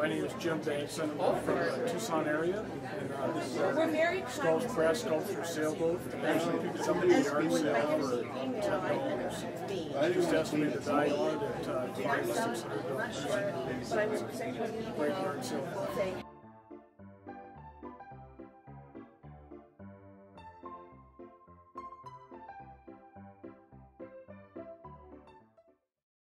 My name is Jim Benson. I'm from the Tucson area. And uh, this is our Skulls Press Sculpture Sailboat. Actually, you can come to the yard sale for $10. I just estimated the value of it at uh, five to $600. Great yard sale.